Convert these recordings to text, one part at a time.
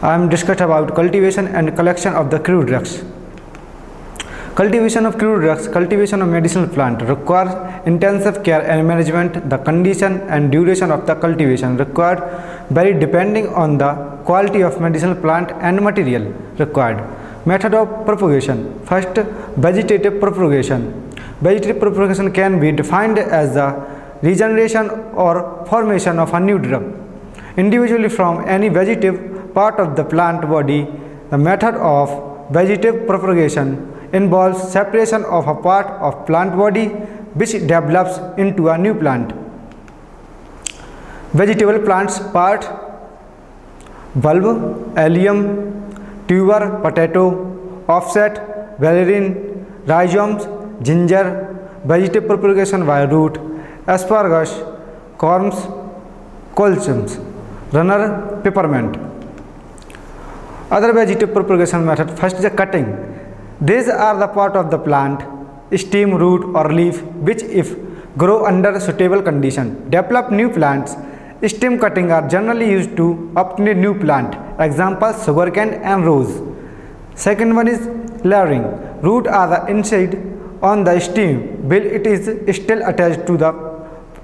I am discussed about cultivation and collection of the crude drugs. Cultivation of crude drugs, cultivation of medicinal plant requires intensive care and management. The condition and duration of the cultivation required vary depending on the quality of medicinal plant and material required. Method of propagation. First, vegetative propagation. Vegetative propagation can be defined as the regeneration or formation of a new drug individually from any vegetative part of the plant body. The method of vegetative propagation involves separation of a part of plant body which develops into a new plant. Vegetable plants part bulb, allium, tuber, potato, offset, valerian, rhizomes, ginger, vegetative propagation by root, asparagus, corms, colchicums, runner, peppermint. Other vegetable propagation method first is a cutting these are the part of the plant stem root or leaf which if grow under suitable condition develop new plants stem cutting are generally use to open new plant example sugarcane and rose second one is layering root are the inside on the stem while it is still attach to the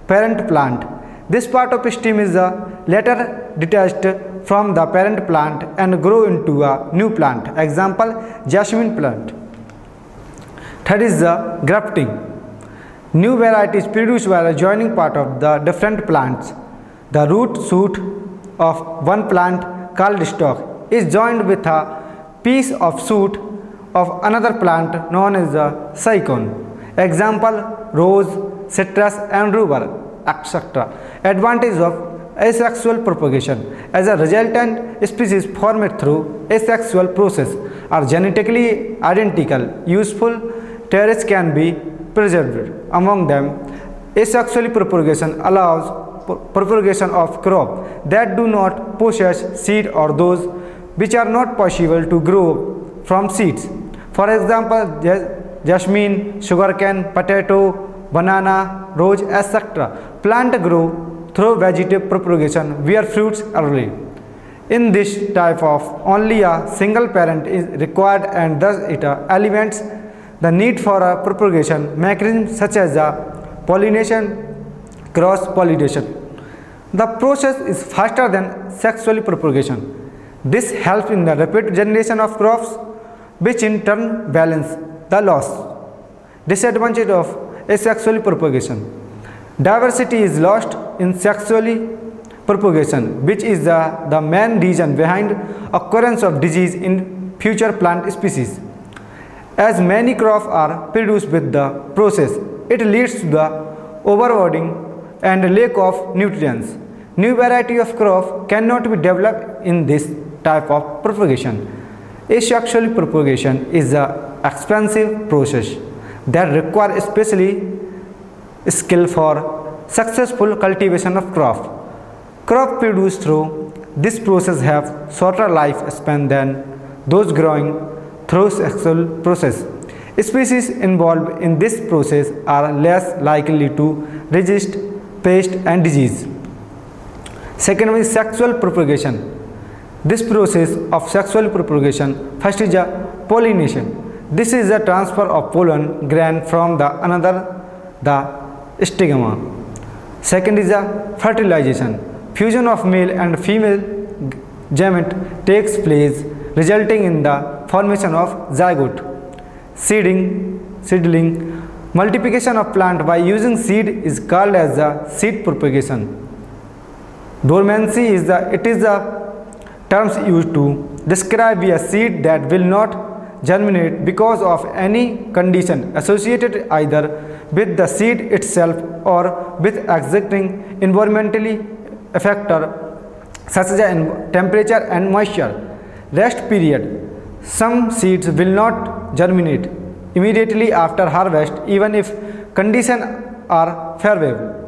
parent plant this part of stem is the later detached from the parent plant and grow into a new plant. Example jasmine plant. Third is the grafting. New varieties produced by the joining part of the different plants. The root shoot of one plant called stalk is joined with a piece of shoot of another plant known as the scion. Example rose, citrus and rubber, etc. Advantage of asexual propagation. As a resultant species formed through asexual process are genetically identical useful traits can be preserved. Among them asexual propagation allows propagation of crop that do not possess seed or those which are not possible to grow from seeds. For example jasmine sugarcane potato banana rose etc plant grow through vegetative propagation where fruits early. In this type of only a single parent is required and thus it eliminates the need for a propagation mechanism such as a pollination, cross pollination. The process is faster than sexual propagation. This helps in the rapid generation of crops which in turn balance the loss. Disadvantage of asexual propagation. Diversity is lost in sexually propagation which is the, the main reason behind occurrence of disease in future plant species. As many crops are produced with the process, it leads to the overloading and lack of nutrients. New variety of crop cannot be developed in this type of propagation. Asexual propagation is a expensive process that requires especially skill for successful cultivation of crop. Crop produced through this process have shorter life span than those growing through sexual process. Species involved in this process are less likely to resist pest and disease. Second is sexual propagation. This process of sexual propagation first is a pollination. This is the transfer of pollen grain from the another the stigma Second is the fertilization. Fusion of male and female gamete takes place resulting in the formation of zygote. Seeding, seedling, multiplication of plant by using seed is called as the seed propagation. Dormancy is the it is the terms used to describe a seed that will not germinate because of any condition associated either with the seed itself or with existing environmentally factor such as temperature and moisture. Rest period. Some seeds will not germinate immediately after harvest even if conditions are favorable.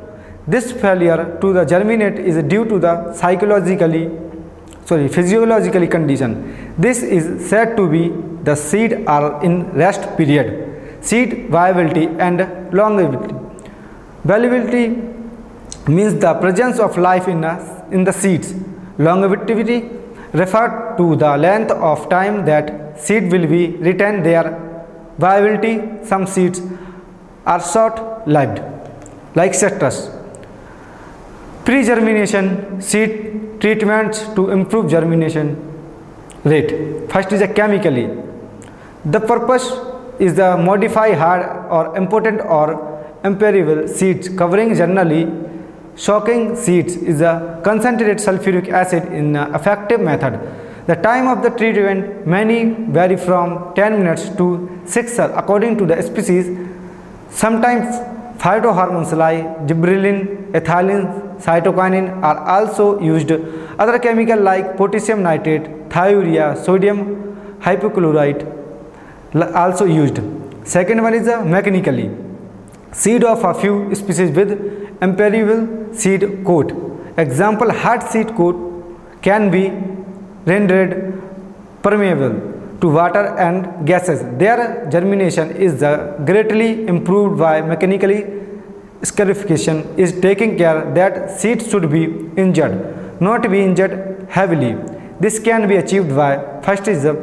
This failure to the germinate is due to the psychologically sorry physiologically condition. This is said to be the seed are in rest period seed viability and longevity. Viability means the presence of life in, a, in the seeds. Longevity refers to the length of time that seed will be retain their viability. Some seeds are short-lived, like citrus. Pre-germination seed treatments to improve germination rate. First is a chemically. The purpose is the modify hard or important or imperishable seeds covering generally shocking seeds is a concentrated sulfuric acid in effective method. The time of the treatment may vary from 10 minutes to 6 hours according to the species. Sometimes phytohormones like gibberellin, ethylene, cytokinin are also used. Other chemicals like potassium nitrate, thiourea, sodium hypochlorite also used. Second one is uh, mechanically. Seed of a few species with impermeable seed coat. Example hard seed coat can be rendered permeable to water and gases. Their germination is uh, greatly improved by mechanically scarification is taking care that seed should be injured, not be injured heavily. This can be achieved by first is uh,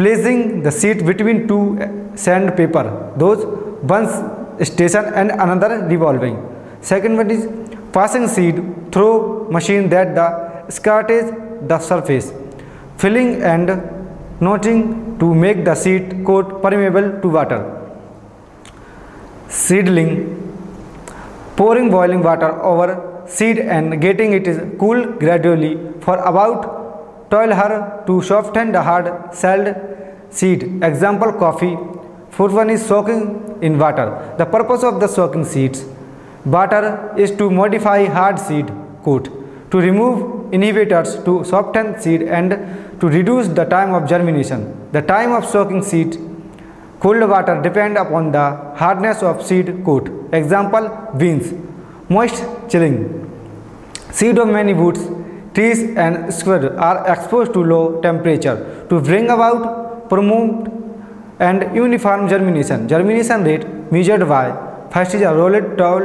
placing the seed between two sandpaper. Those once station and another revolving. Second one is passing seed through machine that the scratches the surface, filling and notching to make the seed coat permeable to water. Seedling pouring boiling water over seed and getting it is cool gradually for about 12 her to soften the hard shelled seed. Example coffee. Fourth one is soaking in water. The purpose of the soaking seeds water is to modify hard seed coat, to remove inhibitors to soften seed and to reduce the time of germination. The time of soaking seed cold water depend upon the hardness of seed coat. Example beans, moist chilling. Seed of many woods, trees and shrubs are exposed to low temperature to bring about promote and uniform germination. Germination rate measured by first is a rolled towel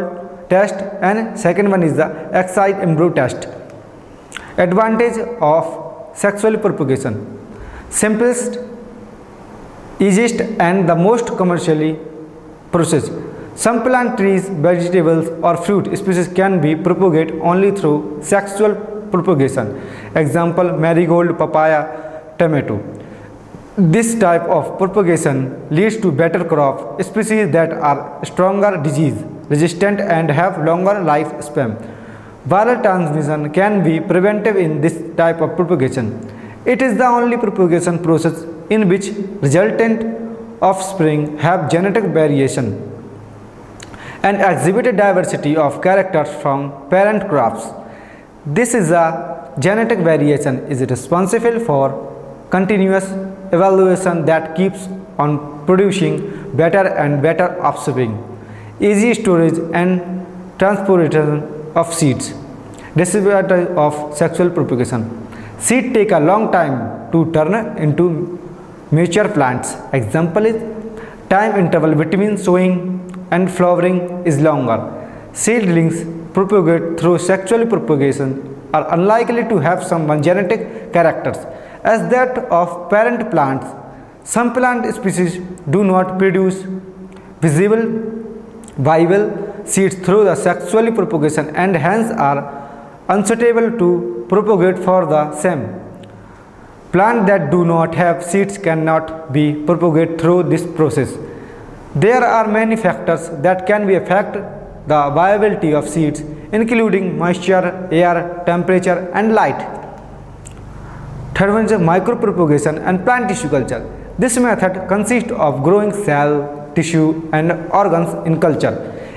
test and second one is the excised embryo test. Advantage of sexual propagation. Simplest, easiest and the most commercially processed. Some plant trees, vegetables or fruit species can be propagated only through sexual propagation. Example marigold, papaya, tomato. This type of propagation leads to better crop species that are stronger disease resistant and have longer lifespan. Viral transmission can be prevented in this type of propagation. It is the only propagation process in which resultant offspring have genetic variation and exhibit a diversity of characters from parent crops. This is a genetic variation is responsible for continuous evaluation that keeps on producing better and better offspring, easy storage and transportation of seeds, disadvantage of sexual propagation. Seed take a long time to turn into mature plants. Example is time interval between sowing and flowering is longer. Seedlings propagate through sexual propagation are unlikely to have some genetic characters as that of parent plants. Some plant species do not produce visible viable seeds through the sexual propagation and hence are unsuitable to propagate for the same. Plants that do not have seeds cannot be propagated through this process. There are many factors that can be affect the viability of seeds including moisture, air, temperature and light. Third one is micropropagation and plant tissue culture. This method consists of growing cell, tissue and organs in culture.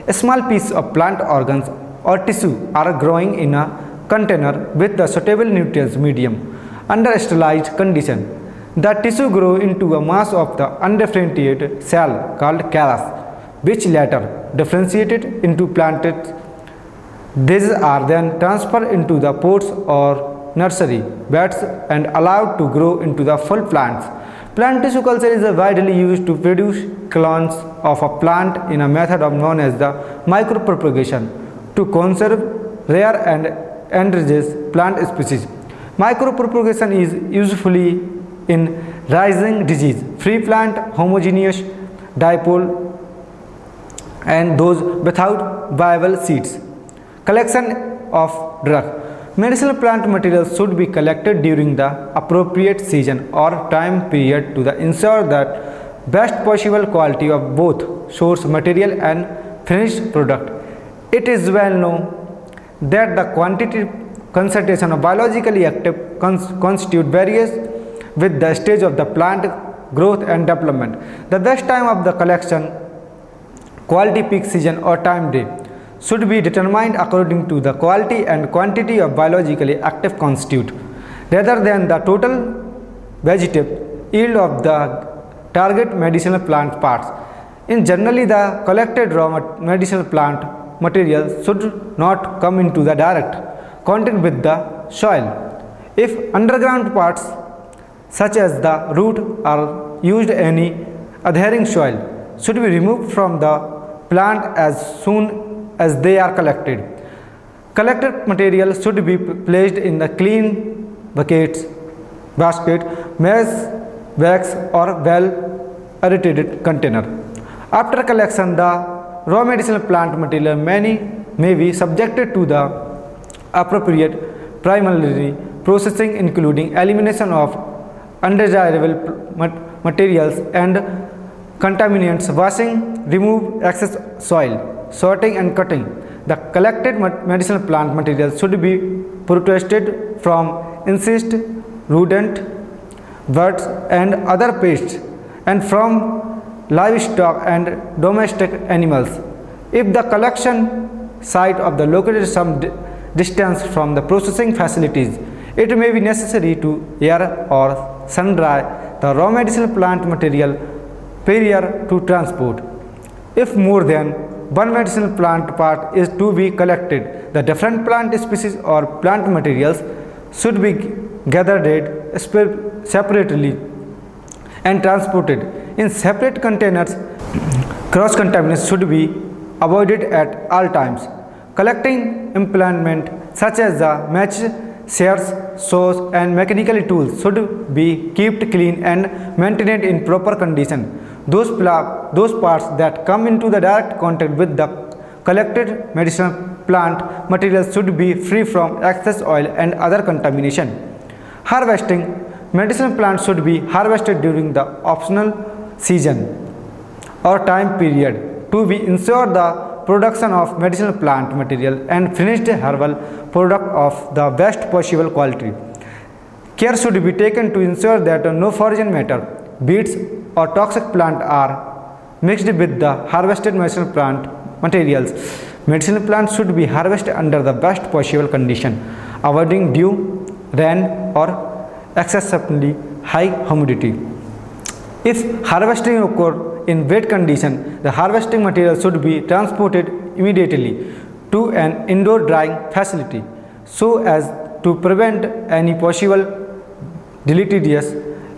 A small piece of plant organs or tissue are growing in a container with the suitable nutrients medium under sterilized condition. The tissue grow into a mass of the undifferentiated cell called callus, which later differentiated into planted. These are then transferred into the pots or nursery beds and allowed to grow into the full plants. Plant tissue culture is widely used to produce clones of a plant in a method known as the micropropagation to conserve rare and endangered plant species. Micropropagation is usually in rising disease, free plant, homogeneous dipole and those without viable seeds. Collection of drug. Medicinal plant materials should be collected during the appropriate season or time period to ensure that best possible quality of both source material and finished product. It is well known that the quantity concentration of biologically active cons constitute varies with the stage of the plant growth and development. The best time of the collection, quality peak season or time day should be determined according to the quality and quantity of biologically active constitute rather than the total vegetative yield of the target medicinal plant parts. In generally the collected raw medicinal plant material should not come into the direct contact with the soil. If underground parts such as the root are used any adhering soil should be removed from the plant as soon as they are collected. Collected material should be placed in the clean buckets, basket, mesh, wax or well aerated container. After collection, the raw medicinal plant material many may be subjected to the appropriate primary processing including elimination of undesirable materials and contaminants, washing, remove excess soil, sorting and cutting. The collected medicinal plant material should be protected from insect, rodent, birds and other pests and from livestock and domestic animals. If the collection site of the located some distance from the processing facilities, it may be necessary to air or sun dry the raw medicinal plant material prior to transport. If more than one medicinal plant part is to be collected, the different plant species or plant materials should be gathered separately and transported in separate containers. Cross contamination should be avoided at all times. Collecting implement such as the match shears, saws and mechanical tools should be kept clean and maintained in proper condition. Those, those parts that come into the direct contact with the collected medicinal plant materials should be free from excess oil and other contamination. Harvesting Medicinal plants should be harvested during the optional season or time period to be ensure the production of medicinal plant material and finished herbal product of the best possible quality. Care should be taken to ensure that no foreign matter, beads or toxic plant are mixed with the harvested medicinal plant materials. Medicinal plants should be harvested under the best possible condition, avoiding dew, rain or excessively high humidity. If harvesting occur in wet condition, the harvesting material should be transported immediately to an indoor drying facility so as to prevent any possible deleterious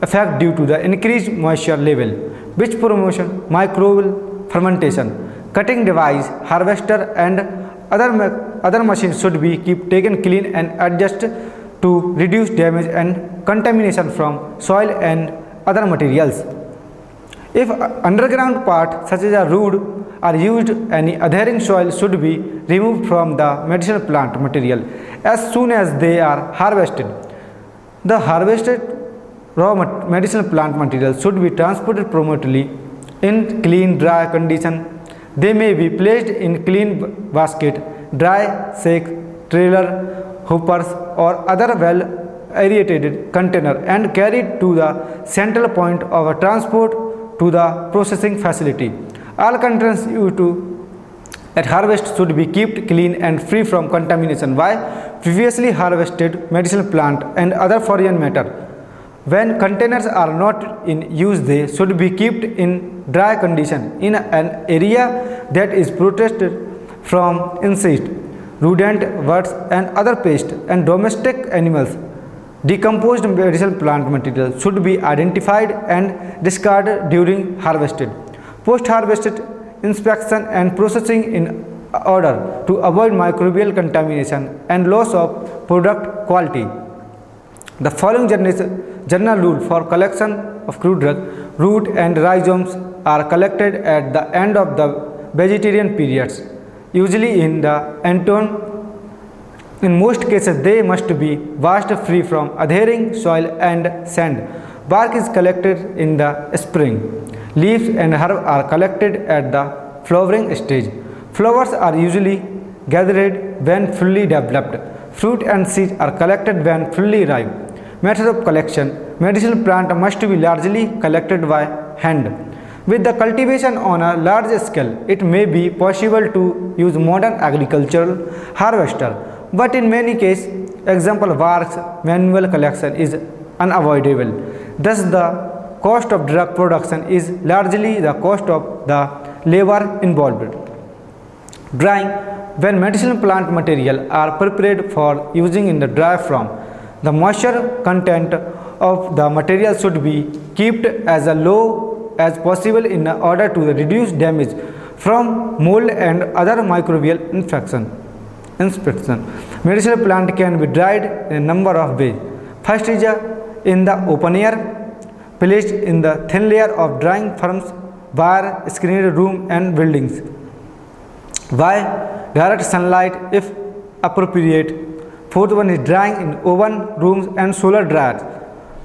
effect due to the increased moisture level which promotion microbial fermentation cutting device harvester and other other machines should be keep taken clean and adjusted to reduce damage and contamination from soil and other materials. If underground part such as a root are used, any adhering soil should be removed from the medicinal plant material as soon as they are harvested. The harvested raw medicinal plant material should be transported promptly in clean dry condition. They may be placed in clean basket, dry, sack, trailer hoopers or other well aerated container and carried to the central point of transport to the processing facility. All containers used to at harvest should be kept clean and free from contamination by previously harvested medicinal plant and other foreign matter. When containers are not in use they should be kept in dry condition in an area that is protected from insect rodent, birds and other pests and domestic animals. Decomposed medicinal plant material should be identified and discarded during harvested. Post-harvested inspection and processing in order to avoid microbial contamination and loss of product quality. The following general rule for collection of crude drug, root and rhizomes are collected at the end of the vegetation periods, usually in the antone. In most cases, they must be washed free from adhering soil and sand. Bark is collected in the spring. Leaves and herbs are collected at the flowering stage. Flowers are usually gathered when fully developed. Fruit and seeds are collected when fully ripe. Method of collection Medicinal plant must be largely collected by hand. With the cultivation on a large scale, it may be possible to use modern agricultural harvester, but in many cases, example works, manual collection is unavoidable. Thus, the cost of drug production is largely the cost of the labor involved. Drying when medicinal plant material are prepared for using in the dry form, the moisture content of the material should be kept as low as possible in order to reduce damage from mold and other microbial infection. Inspection. Medicinal plant can be dried in a number of ways. First is uh, in the open air, placed in the thin layer of drying firms, wire, screened room and buildings. By direct sunlight if appropriate. Fourth one is drying in oven rooms and solar dryers.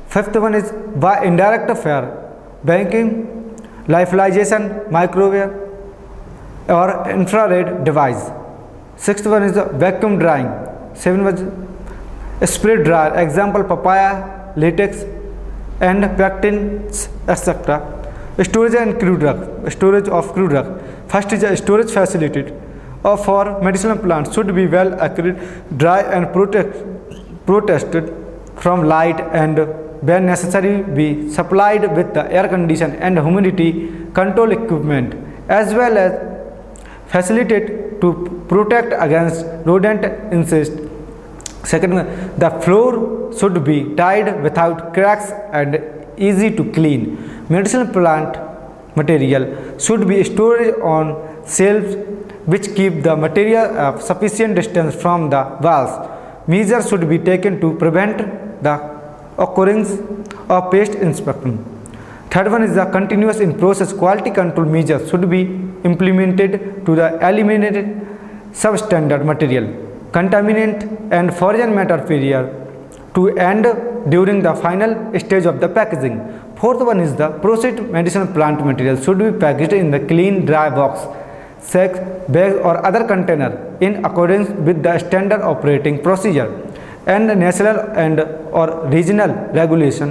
Fifth one is by indirect fire, banking, lyophilization, microwave or infrared device. Sixth one is vacuum drying. Seven was spray dryer, example papaya, latex and pectins etc. Storage and crude drug, storage of crude drug. First is a storage facility uh, Uh, for medicinal plants should be well accurate, dry and protect, protected from light and when necessary be supplied with the air condition and humidity control equipment as well as facilitate to protect against rodent insect. Second, the floor should be tied without cracks and easy to clean. Medicinal plant material should be stored on shelves which keep the material sufficient distance from the walls. Measures should be taken to prevent the occurrence of pest inspection. Third one is the continuous in process quality control measures should be implemented to the eliminated substandard material, contaminant and foreign matter failure to end during the final stage of the packaging. Fourth one is the processed medicinal plant material should be packaged in the clean dry box, sacks, bags or other container in accordance with the standard operating procedure and national and or regional regulation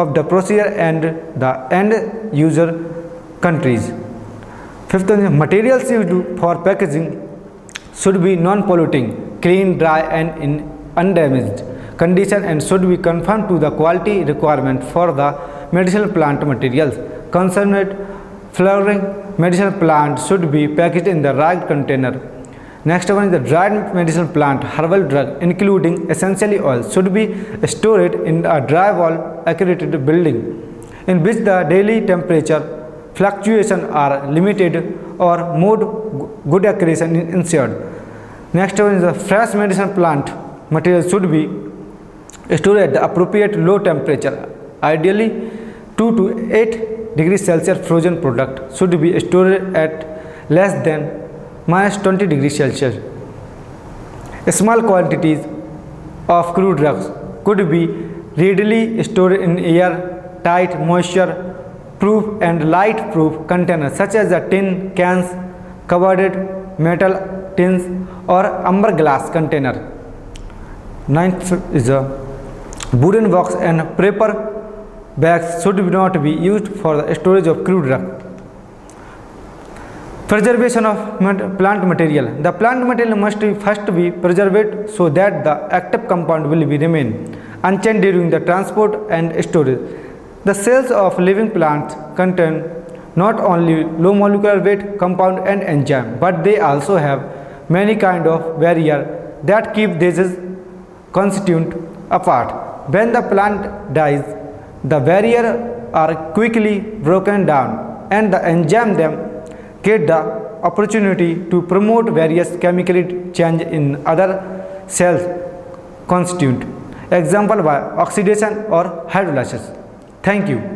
of the procedure and the end user countries. Fifth materials used for packaging should be non-polluting, clean, dry and in undamaged condition and should be conform to the quality requirement for the medicinal plant materials. Concerned flowering medicinal plant should be packaged in the right container Next one is the dried medicinal plant herbal drug including essentially oil should be stored in a dry wall accredited building in which the daily temperature fluctuation are limited or more good accuracy ensured. Next one is the fresh medicinal plant material should be stored at the appropriate low temperature ideally 2 to 8 degrees Celsius frozen product should be stored at less than minus 20 degrees Celsius. Small quantities of crude drugs could be readily stored in air tight, moisture proof and light proof containers such as tin cans, covered metal tins or amber glass container. Ninth is a wooden box and paper bags should not be used for the storage of crude drug. Preservation of plant material. The plant material must be first be preserved so that the active compound will be remain unchanged during the transport and storage. The cells of living plants contain not only low molecular weight compound and enzyme, but they also have many kind of barrier that keep these constituent apart. When the plant dies, the barrier are quickly broken down and the enzyme them get the opportunity to promote various chemical change in other cells constituent. example by oxidation or hydrolysis. Thank you.